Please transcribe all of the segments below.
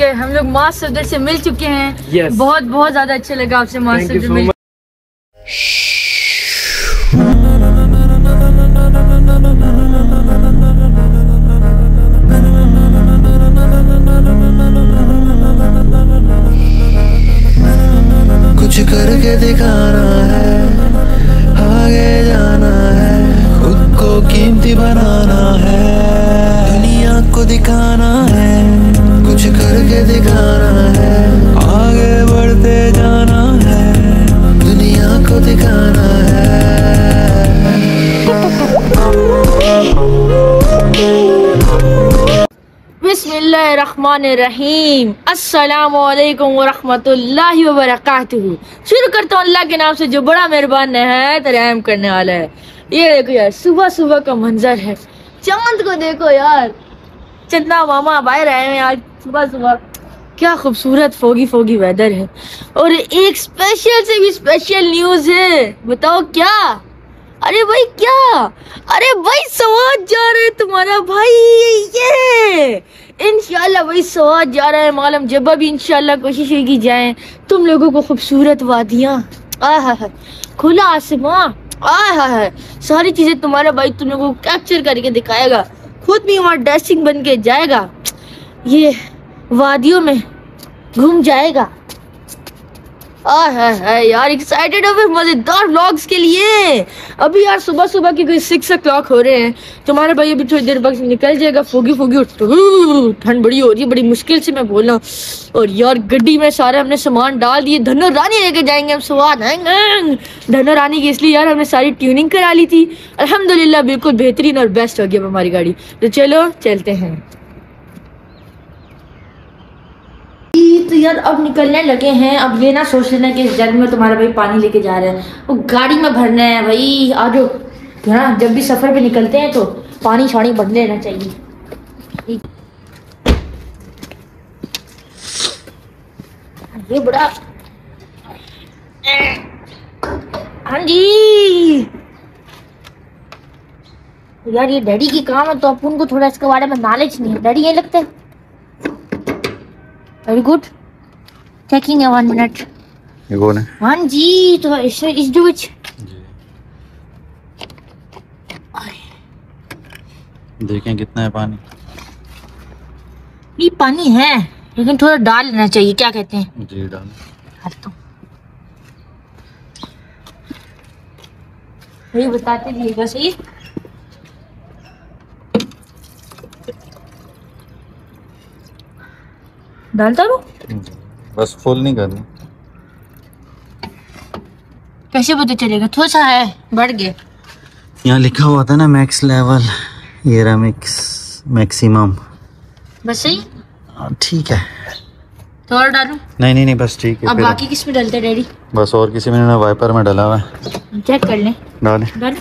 के हम लोग मास्टर सफदर से मिल चुके हैं Yes. बहुत बहुत ज़्यादा अच्छा लगा आपसे मास्टर सफदर मिल दिखाना है। शुरू करता हूँ अल्लाह के नाम से जो बड़ा मेहरबान है तो रहम करने वाला है। ये देखो यार सुबह सुबह का मंजर है। चाँद को देखो यार। चंदा मामा बाहर आए हैं आज सुबह सुबह क्या खूबसूरत फोगी फोगी वेदर है। और एक स्पेशल से भी स्पेशल न्यूज़ है। बताओ क्या? अरे भाई क्या? अरे भाई सवाद जा रहा है तुम्हारा भाई, ये इंशाल्लाह भाई सवाद जा रहा है मालूम, जब भी इंशाल्लाह कोशिश होगी जाए। तुम लोगों को खूबसूरत वादियाँ। आहा खुला आसमां। आहा सारी चीज़ें तुम्हारा भाई तुम लोगों को कैप्चर करके दिखाएगा। खुद भी वहाँ ड्रेसिंग बन के जाएगा। ये वादियों में घूम जाएगा। यार एक्साइटेड हो मज़ेदार व्लॉग्स के लिए। अभी यार सुबह सुबह के कोई सिक्स ओ क्लॉक हो रहे हैं। तुम्हारे भाई अभी थोड़ी देर बाद निकल जाएगा, फोगी फोगी उठ ठंड बड़ी हो रही है, बड़ी मुश्किल से मैं बोल रहा हूँ। और यार, गड्डी में सारे हमने सामान डाल दिए धनो रानी लेके जाएँगे हम स्वाद धनो रानी की इसलिए यार, हमने सारी ट्यूनिंग करा ली थी। अल्हम्दुलिल्लाह, बिल्कुल बेहतरीन और बेस्ट हो गई अब हमारी गाड़ी। तो चलो, चलते हैं तो यार अब निकलने लगे हैं। अब ये ना सोच लेना कि इस जग में तुम्हारा भाई पानी लेके जा रहे हैं। वो गाड़ी में भरना है भाई। आ जाओ। तो ना? जब भी सफ़र पे निकलते हैं तो पानी शानी भर लेना चाहिए। ये बड़ा हाँ जी। यार, ये डैडी की काम है तो अपन को थोड़ा इसके बारे में नॉलेज नहीं है। डैडी ये लगता है। Very good taking one minute ये कौन है हाँ जी तो इस इस जो which देखें कितना है पानी। ये पानी है लेकिन थोड़ा डाल लेना चाहिए क्या कहते हैं? जी डाल। तो। वही बताते रहिएगा सही डालता रू बस फुल नहीं करनी। कैसे पता चलेगा? थोड़ा सा है बढ़ गया। यहाँ लिखा हुआ था ना मैक्स लेवल ये रहा मैक्स मैक्सिमम बस सही? हाँ, ठीक है। थोड़ा डालू? नहीं नहीं नहीं बस ठीक है अब बाकी किसमें डालते डैडी? बस और किसी में ना वाइपर में डाला हुआ है। चेक कर लें। डाले। डाल।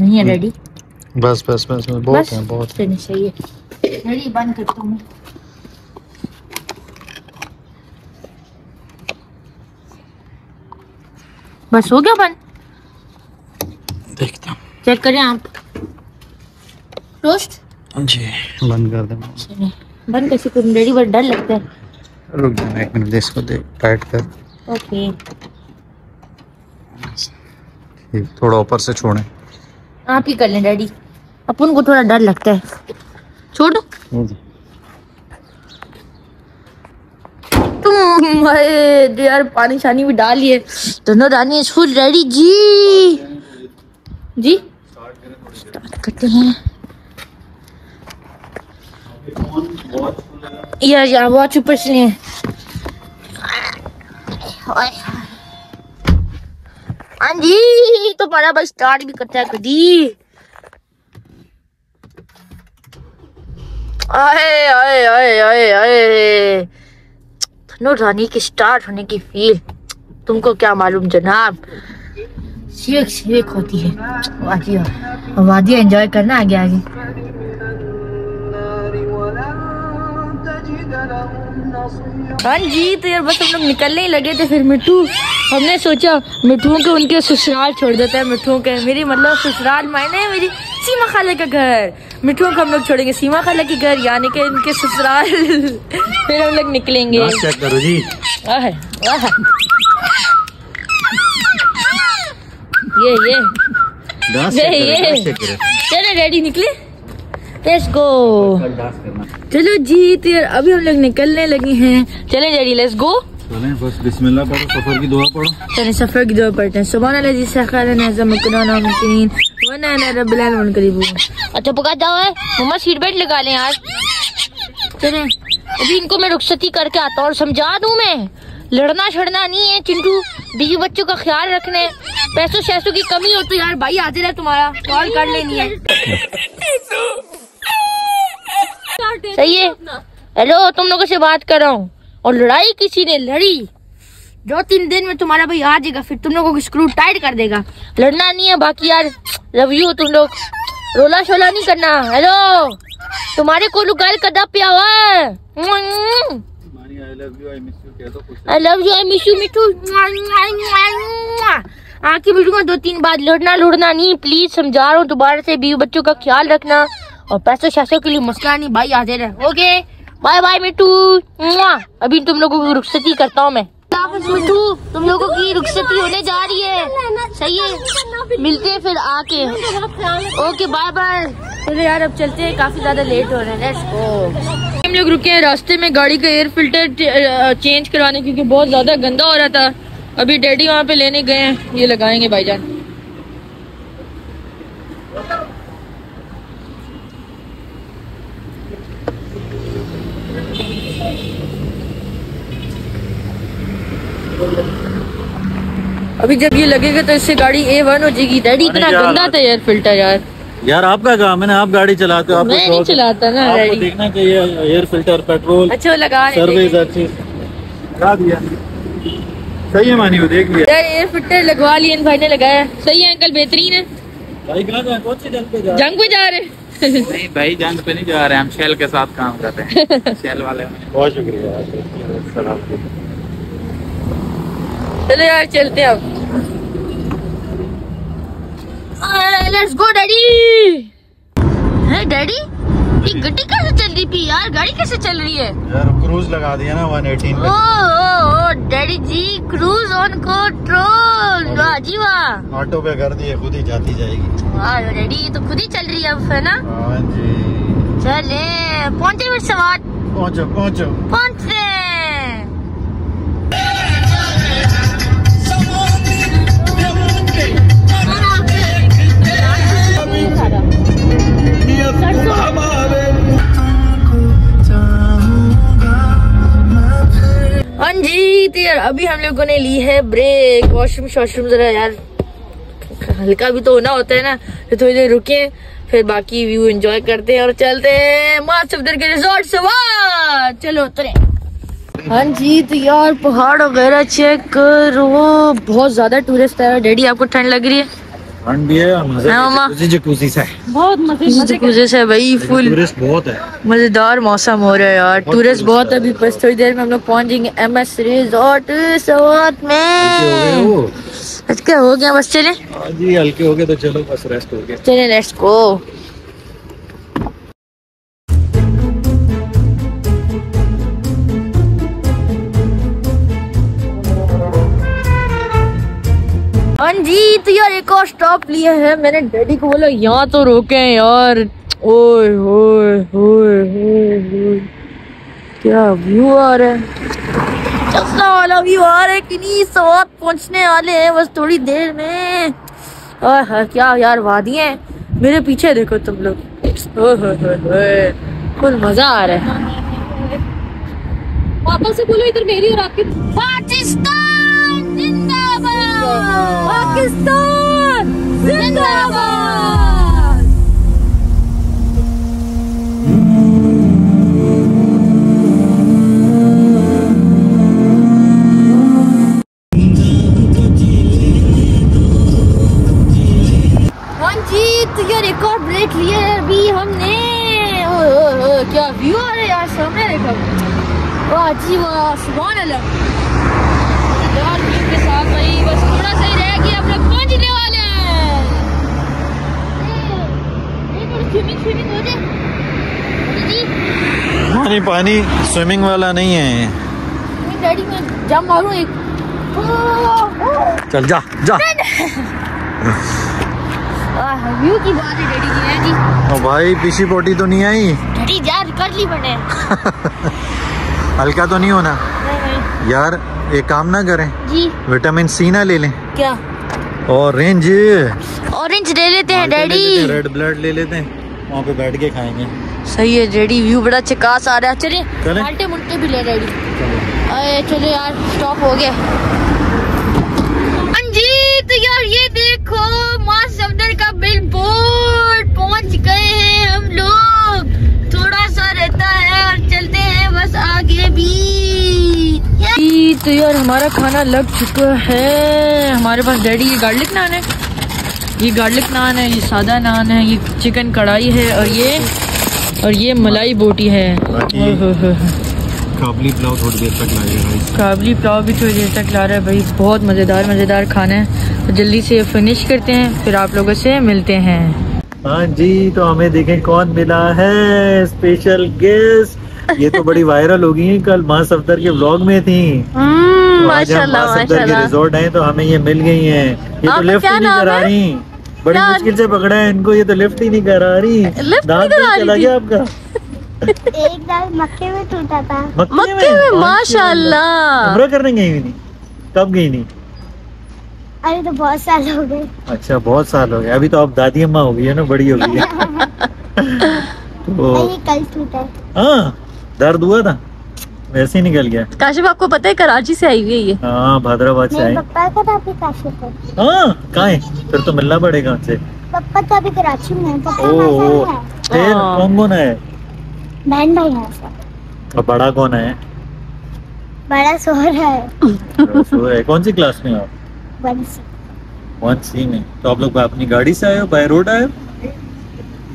नहीं है डैडी। बस बस बस, बस बहुत बस है बहुत सही है बंद करता हूँ बस हो गया बंद? देखता चेक करें आप। टोस्ट जी। बंद कर दे बंद कैसे करूँ? डैडी बड़ा डर लगता है। रुक जाना एक मिनट इसको देख टाइट कर। ओके। ठीक थोड़ा ऊपर से छोड़ें। आप ही कर लें डैडी। अपन को थोड़ा डर लगता है। छोड़। तुम यार पानी शानी भी डालिए दोनों रानी फुल रेडी जी। जी। स्टार्ट करते हैं। यार यार बहुत ऊपर से। हैं हाँ जी तो हमारा बस स्टार्ट भी करता है कदी आए आए आए आए आए। रानी की स्टार्ट होने की फील तुमको क्या मालूम जनाब? शेख होती है। वादिया वादिया एंजॉय करना आगे आगे। हाँ जी तो यार बस हम लोग निकलने ही लगे थे फिर मिट्टू हमने सोचा मिट्टू के उनके ससुराल छोड़ देते हैं मिट्टू के। मेरी मतलब ससुराल मायने मेरी। सीमा खाला का घर। मिट्टू को हम लोग छोड़ेंगे। सीमा खाला के घर यानी कि इनके ससुराल। फिर हम लोग निकलेंगे। चेक करो जी। ये ये। ये ये। डांस चेक करो। चलो रेडी निकले? लेट्स गो कल डांस करना। चलो जी तो यार अभी हम लोग निकलने लगे हैं। चले रेडी लेट्स गो चलें बस बिस्मिल्लाह पढ़ो सफ़र की दुआ पढ़ो। चले सफ़र की दुआ पढ़ते हैं। सुबह अल्लाह जी सखर नज़म कुरान अच्छा पका जाओ, है। मम्मा, सीट बेल्ट लगा लें यार चले। अभी इनको मैं रुखसती करके आता हूँ और समझा दूँ मैं। लड़ना छड़ना नहीं है, चिंटू। बीवी बच्चों का ख्याल रखने पैसों शैसों की कमी हो तो यार भाई हाजिर है तुम्हारा। कॉल कर लेनी है। सही है। हेलो, तुम लोगों से बात कर रहा हूँ। और लड़ाई किसी ने लड़ी? दो तीन दिन में तुम्हारा भाई आ जाएगा फिर तुम लोगों को स्क्रू टाइट कर देगा। लड़ना नहीं है बाकी यार लव यू तुम लोग। रोला शोला नहीं करना हेलो तुम्हारे को गल कदा पिया हुआ है I love you I miss you मिठू। आके मिलूँगा दो तीन बार लड़ना लुड़ना नहीं प्लीज़ समझा रहा हूँ दोबारा से बीवी बच्चों का ख्याल रखना। और पैसों शैसों के लिए मसला नहीं भाई हाजिर है ओके बाय बाय मुआ। अभी तुम लोगों को रुखसती करता हूँ मैं। हाफिज तुम लोगों की रुखसती होने जा रही है। सही है। मिलते हैं फिर आके। ओके बाय बाय चलो यार, अब चलते हैं। काफ़ी ज़्यादा लेट हो रहे हैं। लेट्स हम लोग रुके हैं रास्ते में गाड़ी का एयर फ़िल्टर चेंज करवाने, क्योंकि बहुत ज़्यादा गंदा हो रहा था। अभी डैडी वहाँ पे लेने गए हैं। ये लगाएँगे भाईजान अभी जब ये लगेगा तो इससे गाड़ी ए वन हो जाएगी। डैडी इतना गंदा था एयर फ़िल्टर यार। यार आपका काम है ना? आप गाड़ी चलाते हो आपको मैं नहीं चलाता ना आपको देखना चाहिए एयर फ़िल्टर पेट्रोल अच्छा लगा रहे सर्विस चीज़ लगा दिया। सही है मानी वो देख लिया। यार एयर फ़िल्टर लगवा लिए इन भाई ने लगाया। सही है अंकल बेहतरीन है। भाई कहाँ जा कौन सी जंग पे जा जंग पे जा रहे नहीं भाई जंग पे नहीं जा रहे हम शेल के साथ काम कर रहे हैं। शेल वाले बहुत शुक्रिया। सलाम चलो यार चलते हैं अब। लेट्स गो डैडी है डैडी ये गड्डी कैसे चल रही थी यार? गाड़ी कैसे चल रही है? यार क्रूज लगा दिया ना 118 ओ ओ ओ daddy ji cruise on control वाह जी वाह। ऑटो पे कर दिए खुद ही जाती जाएगी। वाह डैडी ये तो खुद ही चल रही है अब है ना? हाँ जी। चले पहुँचे मेरे सवार। पहुंचो पहुंचो। पहुँचते हाँ जी तो यार अभी हम लोगों ने ली है ब्रेक वॉशरूम शॉशरूम जरा यार। हल्का भी तो होना होता है ना तो थोड़ी देर रुके, फिर बाकी व्यू एंजॉय करते हैं और चलते हैं के रिजॉर्ट से चलो उतरे। हाँ जी तो यार पहाड़ वगैरह चेक करो। बहुत ज़्यादा टूरिस्ट है डैडी, आपको ठंड लग रही है? ठंड भी है और मज़े हाँ, जकूजी जकूजी से बहुत मज़े मज़े से भाई फुल टूरिस्ट बहुत है। मज़ेदार मौसम हो रहा है यार। टूरिस्ट बहुत अभी बस थोड़ी देर में हम लोग पहुँच जाएँगे एम एस रिजॉर्ट सवात में। अच्छा हो गया बस चले। हाँ जी हल्के हो गए तो चलो बस रेस्ट हो गया। चले रेस्ट गो हाँ जी तो यार एक और स्टॉप लिया है। मैंने डैडी को बोला यहाँ तो रोके हैं यार। ओए होए होए होए क्या व्यू आ रहा है? चलना वाला व्यू आ रहा है कि नहीं स्वाद पहुँचने वाले हैं बस थोड़ी देर में। आह, हा, क्या यार वादियाँ हैं। मेरे पीछे देखो तुम लोग। फुल मज़ा आ रहा है। पापा से बोलो इधर मेरी और आपकी। पाकिस्तान! Paquistão! पानी पानी स्विमिंग वाला नहीं है डैडी मैं मारूं एक। चल जा जा। व्यू की बात है डैडी की है जी। ओ भाई पीछी पोटी तो नहीं आई? डैडी जा कर ली मैंने। हल्का तो नहीं होना। नहीं नहीं। यार एक काम ना करें। जी। विटामिन सी ना ले लें। क्या? ऑरेंज। ऑरेंज ले लेते हैं डैडी। रेड ब्लड ले लेते हैं वहाँ पे बैठ के खाएँगे। सही है डैडी व्यू बड़ा चकास आ रहा है। चलिए चलें? माल्टे मुल्टे भी ले डैडी अरे चलो यार स्टॉप हो गया। हाँ जी तो यार ये देखो माँ सफदर का बिल बोर्ड पहुँच गए हैं हम लोग। थोड़ा सा रहता है और चलते हैं बस आगे भी। तो यार हमारा खाना लग चुका है। हमारे पास डैडी ये गार्लिक नान है। ये गार्लिक नान है ये सादा नान है ये चिकन कढ़ाई है और ये और ये मलाई बोटी है। हो हो हो। काबली पुलाव थोड़ी देर तक लगेगा काबली पुलाव भी थोड़ी देर तक ला रहा है भाई बहुत मज़ेदार मज़ेदार खाना है। तो जल्दी से फिनिश करते हैं फिर आप लोगों से मिलते हैं। हाँ जी तो हमें देखें कौन मिला है स्पेशल गेस्ट ये तो बड़ी वायरल हो गई है कल माँ सफदर के ब्लॉग में थी। हम्म, तो आज हम माँ सफदर के रिजॉर्ट आए तो हमें ये मिल गई हैं। ये तो लिफ्ट नहीं करा? रही बड़ी मुश्किल से पकड़ा है इनको ये तो लिफ्ट ही नहीं करा रही। दांत चला गया आपका? एक दाल मक्के में टूटा था। मक्के में? माशाल्लाह। उम्र करने गई नहीं। कब गई नहीं? अरे तो बहुत साल हो गए। अच्छा बहुत साल हो गए। अभी तो आप दादी अम्मा हो गई है ना बड़ी हो गई है। तो कल टूटा हाँ दर्द हुआ था? वैसे ही निकल गया। काशिफ आपको पता है कराची से आई हुई है ये? हाँ हैदराबाद से पर हाँ। कहाँ है? फिर तो मिलना पड़ेगा उनसे पप्पा तो अभी कराची में है फिर। कौन कौन है? बहन भाई है और बड़ा कौन है? बड़ा सोहर है। सो है। कौन सी क्लास में हो आप? बंसी वन सी में। तो आप लोग अपनी गाड़ी से आए हो बाय रोड आए हो?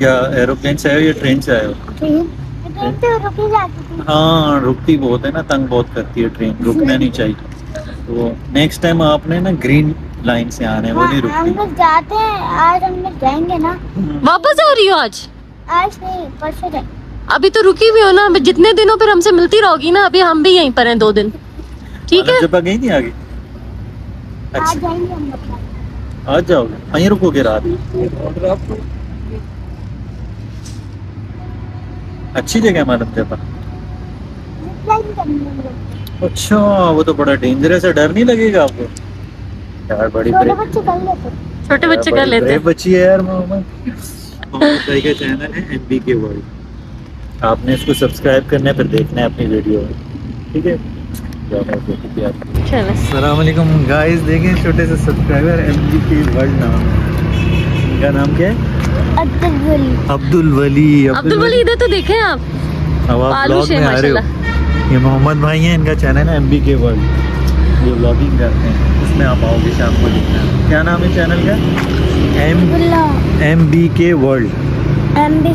या एरोप्लेन से आए हो या ट्रेन से आए हो? ट्रेन ट्रेन तो रुकी जाती थी हाँ रुकती बहुत है ना तंग बहुत करती है ट्रेन रुकना नहीं चाहिए। तो नेक्स्ट टाइम आपने ना ग्रीन लाइन से आना है वो हाँ, नहीं हम रुकती लोग जाते हैं आज हम लोग जाएँगे ना। वापस आ रही हो आज? आज नहीं परसों जाएँगे। अभी तो रुकी हुई हो ना अभी जितने दिनों पर हमसे मिलती रहोगी ना अभी हम भी यहीं पर हैं दो दिन। ठीक है? जब गई थी आगे आज अच्छा। जाएँगे हम लोग। आज जाओगे? वहीं रुकोगे रात अच्छी जगह है हम लोग अच्छा वो तो बड़ा डेंजरस है डर नहीं लगेगा आपको? यार बड़ी छोटे बच्चे कर लेते। छोटे बच्चे कर लेते। हैं बच्ची है यार मोहम्मद। का चैनल है एमबी के वर्ल्ड आपने इसको सब्सक्राइब करना है फिर देखना है अपनी वीडियो ठीक है? गाइस देखें छोटे से सब्सक्राइबर एमबी के वर्ल्ड नाम। है इनका नाम क्या है? अब्दुल वली। अब्दुल वली अब्दुल वली इधर तो देखे आप। अब आप ब्लॉग में आ रहे हो। ये मोहम्मद भाई हैं इनका चैनल है एमबी के वर्ल्ड ये ब्लॉगिंग करते हैं। उसमें आप आओगे शाम को देखना। क्या नाम है चैनल का? M M B K world M B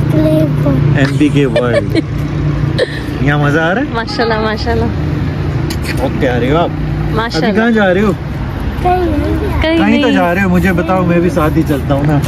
M B K world यहाँ मज़ा आ रहा है? माशाल्लाह माशाल्लाह। बहुत प्यारे हो आप? अभी माशाल्लाह। कहाँ जा रहे हो? कहीं कहीं कहीं तो जा रहे हो। मुझे बताओ मैं भी साथ ही चलता हूँ ना।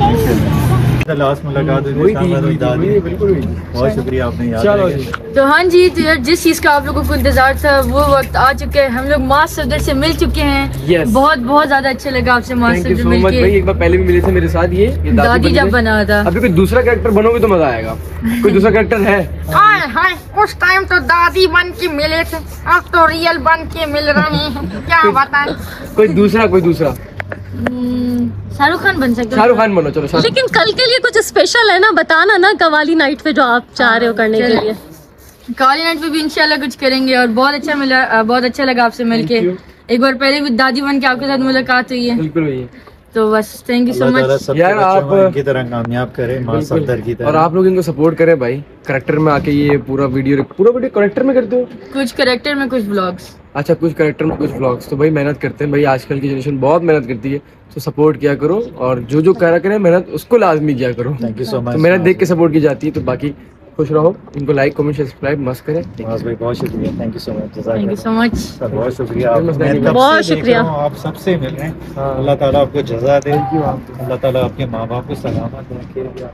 लास्ट मुलाकात हुई थी सामने दादी बहुत शुक्रिया आपने याद तो हाँ जी तो यार जिस चीज़ का आप लोगों को इंतज़ार था वो वक्त आ चुका है। हम लोग माँ सफदर से मिल चुके हैं Yes. बहुत बहुत ज़्यादा अच्छा लगा आपसे माँ थैंक यू सफदर मिल के। एक बार पहले भी मिले थे मेरे साथ ये, ये दादी जब बना था। अभी कोई दूसरा कैरेक्टर बनोगे तो मज़ा आएगा। कोई दूसरा कैरेक्टर है? हाय हाय उस टाइम तो दादी बन के मिले थे अब तो रियल बन के मिल रहे हैं। क्या बताएँ? कोई दूसरा कोई दूसरा। हम्म, शाहरुख खान बन सकते शाहरुख खान बनो चलो लेकिन कल के लिए कुछ स्पेशल है ना बताना ना कवाली नाइट पे जो आप चाह रहे हो करने के लिए। कवाली नाइट पे भी इंशाल्लाह कुछ करेंगे और बहुत अच्छा मिला बहुत अच्छा लगा आपसे मिलके. एक बार पहले भी दादी बन के आपके साथ मुलाकात हुई है। बिल्कुल भैया तो बस थैंक यू सो मच यार, आप- को इनकी तरह कामयाब करे। सफदर की और आप लोग इनको सपोर्ट करें भाई। करेक्टर में आके ये पूरा वीडियो पूरा वीडियो करेक्टर में करते हो? कुछ करेक्टर में कुछ ब्लॉग्स अच्छा कुछ करेक्टर में कुछ ब्लॉग्स तो भाई मेहनत करते हैं। भाई आजकल की जनरेशन बहुत मेहनत करती है। तो सपोर्ट किया करो और जो जो करा करें मेहनत उसको लाजमी किया करो। थैंक यू सो मच मेहनत देख के सपोर्ट की जाती है। तो बाकी खुश रहो इनको लाइक कमेंट सब्सक्राइब मस्त करें। भाई बहुत शुक्रिया। Thank you so much thank you so much बहुत शुक्रिया आप बहुत शुक्रिया। आप सबसे मिल रहे हैं। हाँ। अल्लाह ताला आपको जजा दे। अल्लाह ताला आपके माँ बाप को सलामत रखे।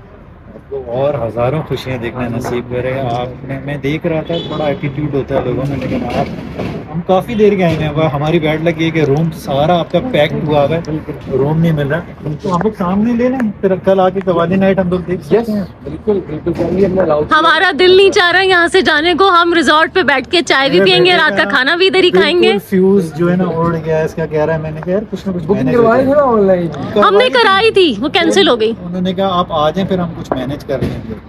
आपको और हज़ारों खुशियाँ देखना नसीब करे। आपने मैं देख रहा था बड़ा एटीट्यूड होता है लोगों में लेकिन आप हम काफ़ी देर के आए हैं। अब हमारी बैठ लगी है कि रूम सारा आपका पैक्ड हुआ हुआ है। रूम नहीं मिल रहा। तो हम लोग सामने ले लें फिर कल आके कवाली नाइट हम लोग देख सकते हैं। बिल्कुल हमारा दिल नहीं चाह रहा है यहाँ से जाने को। हम रिजॉर्ट पे बैठ के चाय भी पियेंगे रात का खाना भी इधर ही खाएँगे। फ्यूज जो है ना उड़ गया है इसका कह रहा है मैंने कहा कुछ ना कुछ बुकिंग करवाए थे ऑनलाइन हमने कराई थी वो कैंसिल हो गई। उन्होंने कहा आप आ जाएँ फिर हम कुछ मैनेज कर लेंगे।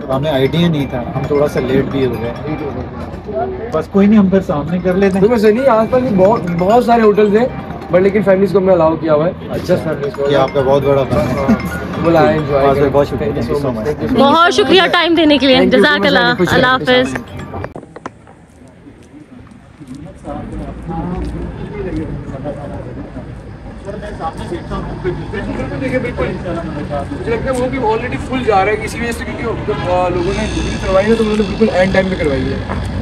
तो हमें आइडिया नहीं था। हम थोड़ा सा लेट भी हो गए। बस कोई नहीं हम फिर सामने कर लेते तो हैं मैं नहीं आसपास भी बहुत बहुत सारे होटल्स हैं बट लेकिन फैमिलीज़ को हमने अलाउ किया हुआ है। अच्छा। फैमिलीज़ को। आपका बहुत बड़ा फ़ैन बोला बहुत बहुत शुक्रिया. बहुत शुक्रिया टाइम देने के लिए। जजाक अल्लाह। अल्लाह हाफिज। मुझे लगता है वो भी ऑलरेडी फुल जा रहा है इसी वजह से क्योंकि लोगों ने बुकिंग करवाई है तो उन्होंने बिल्कुल एंड टाइम पे करवाई है।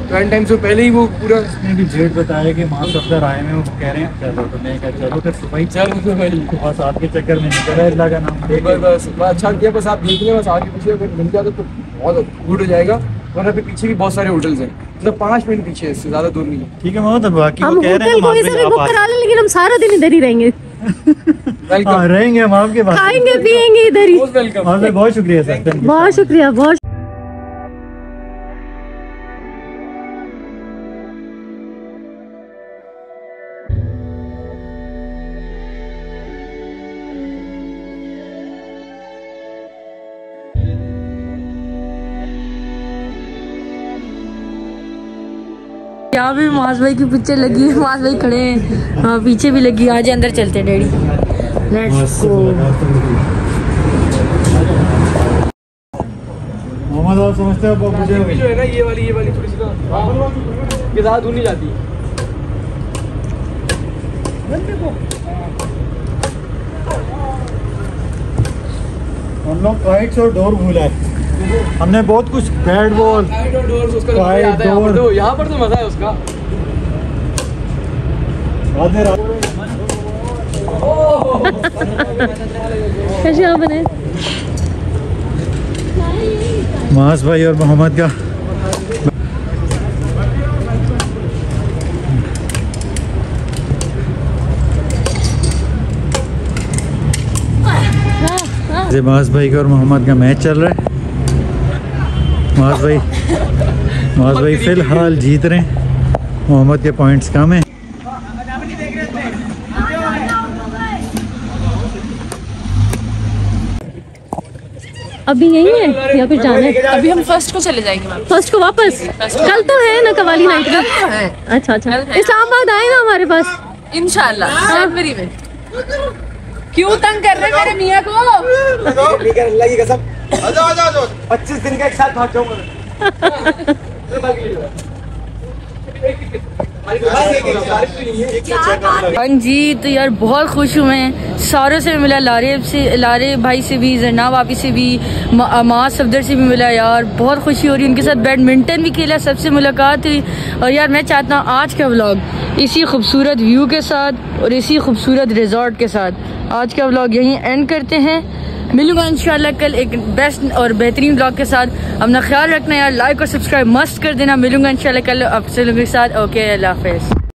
तो एंड टाइम से पहले ही वो पूरा उसने भी बताया कि माँ सफदर आए हैं वो कह रहे हैं चलो तो मैं कहा चलो फिर सुबह ही चल तो भाई बस आपके चक्कर में निकला है अल्लाह का नाम बस बस अच्छा किया बस आप देख लें बस आगे पीछे अगर मिल जाता तो बहुत गुड हो जाएगा। वरना फिर पीछे भी बहुत सारे होटल्स हैं। मतलब पाँच मिनट पीछे इससे ज़्यादा दूर नहीं है। ठीक है मोहम्मद बाकी हम कह रहे होटल हैं कोई हम भी बुक करा लें लेकिन हम सारा दिन इधर ही रहेंगे। रहेंगे हम आपके पास। खाएँगे पियेंगे इधर ही। हाँ बहुत शुक्रिया सर बहुत शुक्रिया बहुत मास भाई की पिक्चर लगी है मास भाई खड़े हैं। हाँ पीछे भी लगी आज अंदर चलते डैडी। मोहम्मद आप समझते हो जो? है ना ये वाली ये वाली थोड़ी सी ना ये ज़्यादा दूर नहीं जाती। हम लोग काइट्स और डोर भूला है। हमने बहुत कुछ बैट बॉल Side और doors उसका Side याद यहाँ पर तो यहाँ पर तो मज़ा है उसका। यहाँ बने मास भाई और मोहम्मद का। मास भाई का और मोहम्मद का मैच चल रहा है। मास भाई मास भाई फ़िलहाल जीत रहे हैं। मोहम्मद के पॉइंट्स कम हैं। अभी यही है? या फिर जाना है? अभी हम फ़र्स्ट को चले जाएँगे मैम फ़र्स्ट को वापस? कल तो है ना कवाली नाइट का अच्छा अच्छा। इस्लामाबाद आए ना हमारे पास? इंशाल्लाह जनवरी में। क्यों तंग कर रहे मेरे मियाँ को? अल्लाह की कसम पच्चीस दिन का एक साथ भाग जाऊँगा हाँ जी तो यार, बहुत खुश हूँ मैं। सारों से मिला, लारे से, लारे भाई से भी, जरना भाभी से भी, माँ सफदर से भी मिला, यार, बहुत खुशी हो रही है। उनके साथ बैडमिंटन भी खेला, सबसे मुलाकात हुई। और यार, मैं चाहता हूँ आज का व्लॉग इसी खूबसूरत व्यू के साथ और इसी खूबसूरत रिजॉर्ट के साथ। आज का व्लॉग यहीं एंड करते हैं। मिलूँगा इंशाल्लाह कल एक बेस्ट और बेहतरीन ब्लॉग के साथ। अपना ख्याल रखना यार लाइक और सब्सक्राइब मस्त कर देना। मिलूँगा इंशाल्लाह कल आपसे लोगों के साथ। ओके अल्लाह हाफिज़।